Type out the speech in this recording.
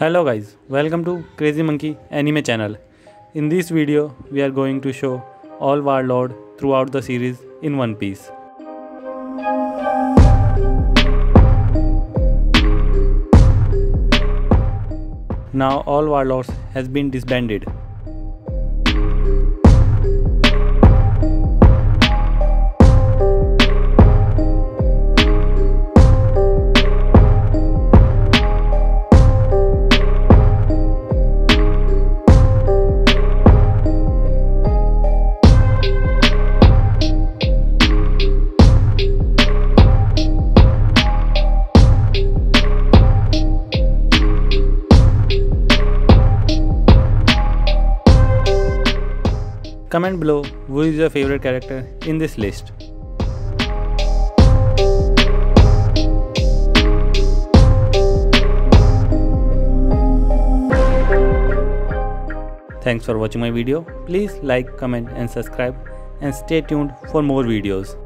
Hello guys, welcome to Crazy Monkey Anime channel. In this video, we are going to show all Warlord throughout the series in one piece. Now all Warlords has been disbanded. Comment below who is your favorite character in this list. Thanks for watching my video. Please like, comment and subscribe and stay tuned for more videos.